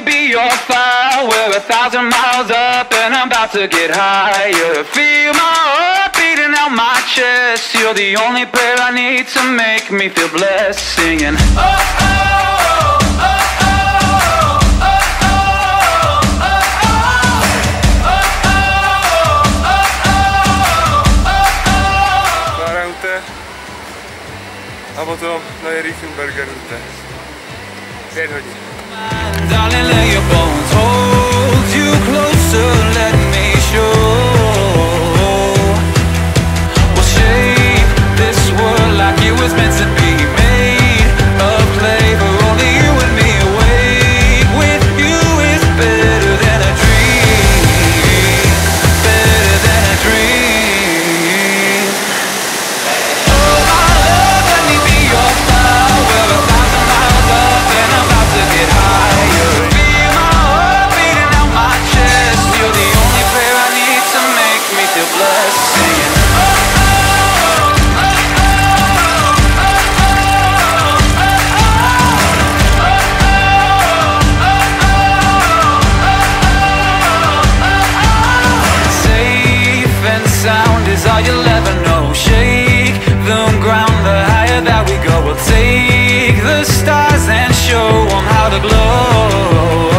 be your fire. We're a thousand miles up and I'm about to get higher. Feel my heart beating out my chest. You're the only prayer I need to make me feel blessed. Singing, oh, oh, oh. a na Jerichem Burger. Hodin. Darling, lay your ball. is all you'll ever know. Shake the ground, the higher that we go We'll take the stars and show them how to glow.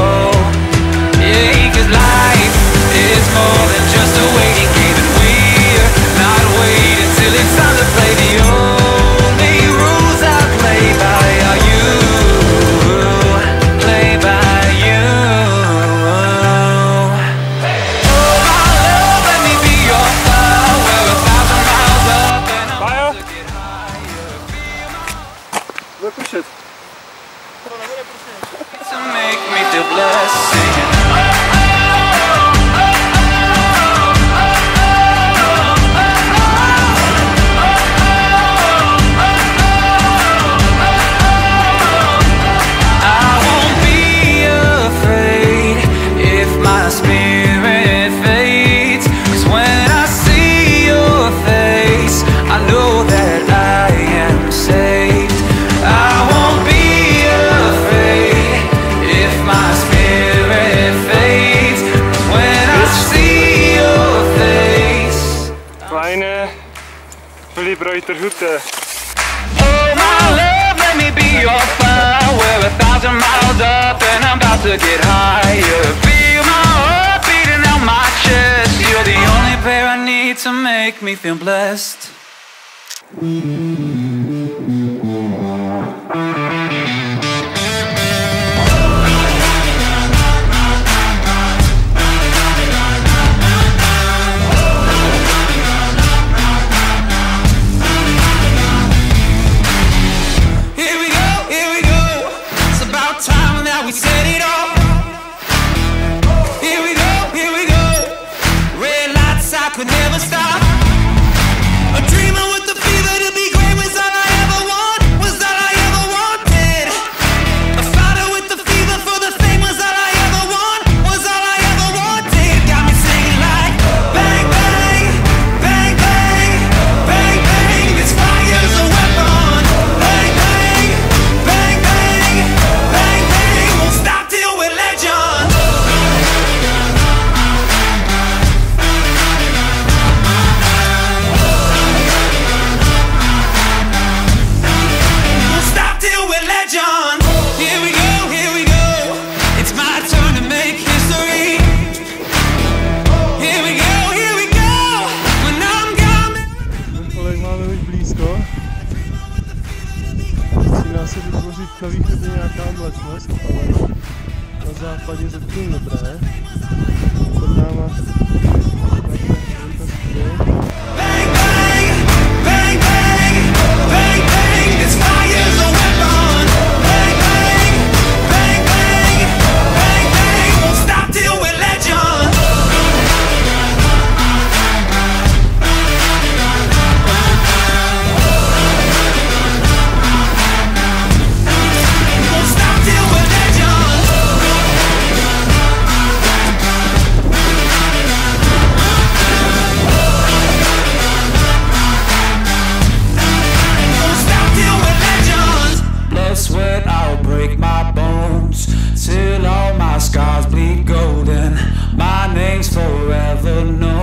Kräuterhütte. Oh my love, let me be your fire. We're a thousand miles up and I'm about to get higher. Feel my heart beating out my chest. You're the only pair I need to make me feel blessed. Mm -hmm. Człowiek nie jaka mleczność, ale za panie, że pilny brałem. All my